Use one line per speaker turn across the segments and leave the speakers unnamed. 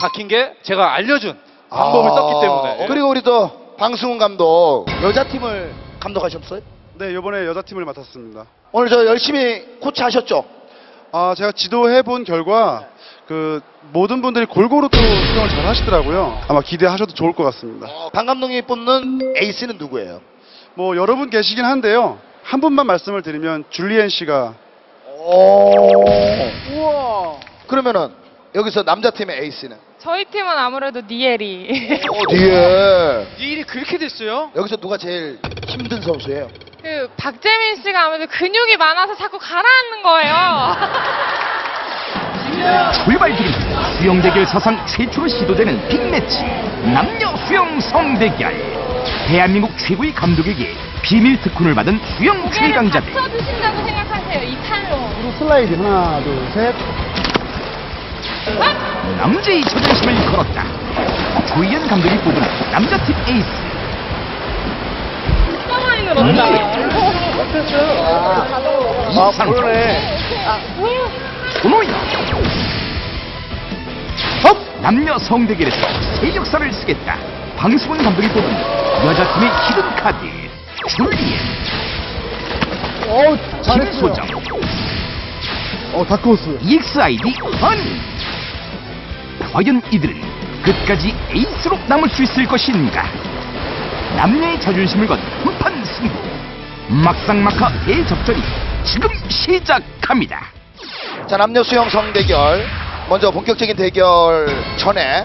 박힌 게 제가 알려준 방법을
아,
썼기 때문에.
그리고 우리 또 방승훈 감독 여자 팀을 감독하셨어요?
네, 이번에 여자팀을 맡았습니다.
오늘 저 열심히 코치하셨죠?
아, 제가 지도해 본 결과 그 모든 분들이 골고루 또 수영을 잘 하시더라고요. 아마 기대하셔도 좋을 것 같습니다.
어, 방 감독님이 뽑는 에이스는 누구예요?
뭐 여러분 계시긴 한데요. 한 분만 말씀을 드리면 줄리엔 씨가
오. 우와. 그러면은 여기서 남자 팀의 에이스는
저희 팀은 아무래도 니엘이.
어, 뒤에
이 일이 그렇게 됐어요?
여기서 누가 제일 힘든 선수예요?
그 박재민 씨가 아무래도 근육이 많아서 자꾸 가라앉는 거예요.
출발 드립니다. 수영 대결 사상 최초로 시도되는 빅매치 남녀 수영 성대결. 대한민국 최고의 감독에게 비밀 특훈을 받은 수영 최강자들.
받쳐주신다고 생각하세요. 이 탈로.
슬라이드 하나, 둘, 셋.
남자의 자존심을 걸었다. 조희연 감독이 뽑은 남자팀 에이스
늘었다.
이상호 손호영 남녀 성대결에서 새 역사를 쓰겠다. 방승훈 감독이 뽑은 여자팀의 히든 카드 줄리엔 김소정
어, 다크호스.
EXID 하니 과연 이들은 끝까지 에이스로 남을 수 있을 것인가 남녀의 자존심을 건 한판 승부 막상막하 대접전이 지금 시작합니다
자 남녀 수영 성대결 먼저 본격적인 대결 전에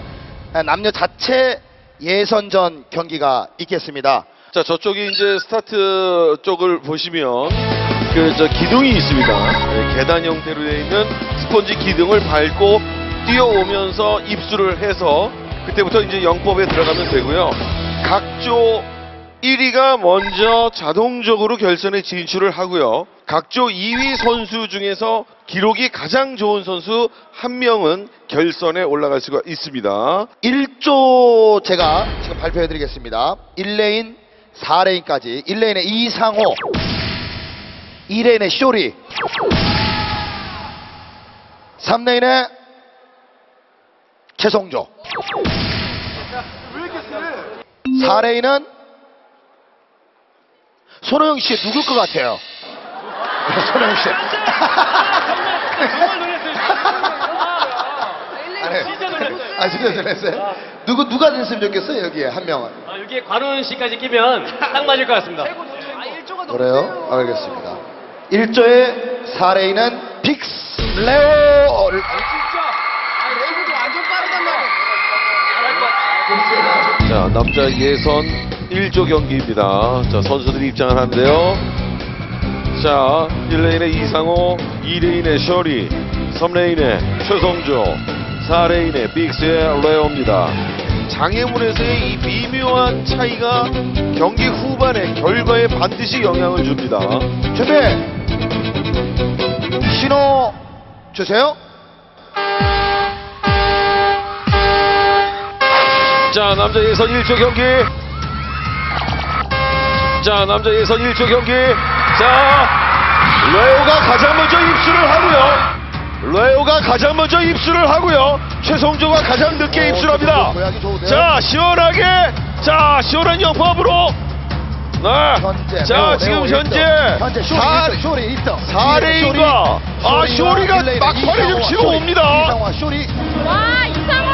남녀 자체 예선전 경기가 있겠습니다.
자, 저쪽이 이제 스타트 쪽을 보시면 그 저 기둥이 있습니다. 네, 계단 형태로 되어 있는 스펀지 기둥을 밟고 뛰어오면서 입수를 해서 그때부터 이제 영법에 들어가면 되고요. 각조 1위가 먼저 자동적으로 결선에 진출을 하고요. 각조 2위 선수 중에서 기록이 가장 좋은 선수 한 명은 결선에 올라갈 수가 있습니다.
1조 제가 지금 발표해 드리겠습니다. 1레인 4레인까지 1레인의 이상호 2레인의 쇼리 3레인의 최성조 4레인은 손호영 씨 누굴 것 같아요? 손호영 씨. 아, 진짜 놀랐어요? 누구, 누가 됐으면 좋겠어요, 여기에, 한 명은?
아, 여기에 관훈 씨까지 끼면 딱 맞을 것 같습니다.
그래요? 알겠습니다. 1조의 4레인은 빅스 레오를.
자, 남자 예선 1조 경기입니다. 자, 선수들이 입장을 하는데요. 자, 1레인의 이상호, 2레인의 쇼리, 3레인의 최성조, 4레인의 빅스의 레오입니다. 장애물에서의 이 미묘한 차이가 경기 후반의 결과에 반드시 영향을 줍니다.
준비! 신호 주세요.
자, 남자 예선 1조 경기. 자, 남자 예선 1조 경기. 자, 레오가 가장 먼저 입수를 하고요. 레오가 가장 먼저 입수를 하고요. 최성조가 가장 늦게 입수합니다.
고양이 좋으세요?
자, 시원하게. 자, 시원한 영법으로. 네.
현재.
자,
레오,
지금
레오
현재
일등. 현재 쇼리
사-
1등, 쇼리 1등.
4레인과 아, 쇼리가 막판에 좀 치러 옵니다.
와, 이상호!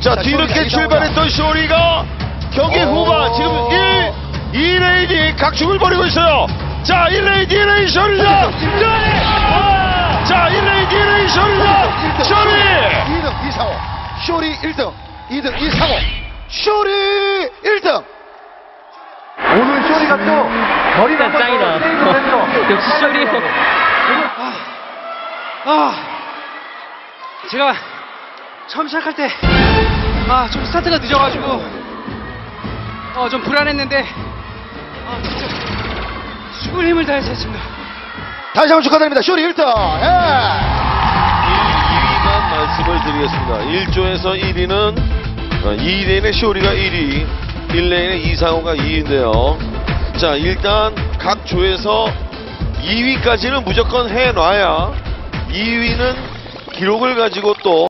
자,
자,
뒤늦게
쇼리가
출발했던 쇼리가 경기
오.
후반 지금 1, 2레인이 각축을 벌이고 있어요. 자, 1레인, 2레인 쇼리다. 자, 1레인, 2레인 쇼리다. 쇼리.
2등 이상호. 쇼리 1등. 2등 이상호. 쇼리 1등. 오늘 쇼리가 또 머리가
짱이다. 역시 쇼리 형.
아, 제가 처음 시작할 때, 아, 좀 스타트가 늦어가지고, 어, 좀 불안했는데, 아, 진짜, 죽을 힘을 다해서 했습니다.
다시 한번 축하드립니다. 쇼리 1등. 예.
2위만 말씀을 드리겠습니다. 1조에서 1위는 2레인의 쇼리가 1위, 1레인의 이상호가 2위인데요. 자, 일단 각 조에서 2위까지는 무조건 해놔야 2위는 기록을 가지고 또